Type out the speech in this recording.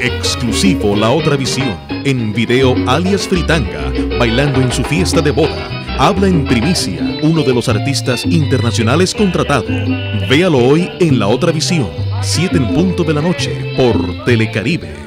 Exclusivo La Otra Visión. En video alias Fritanga, bailando en su fiesta de boda. Habla en primicia uno de los artistas internacionales contratado. Véalo hoy en La Otra Visión, 7 en punto de la noche, por Telecaribe.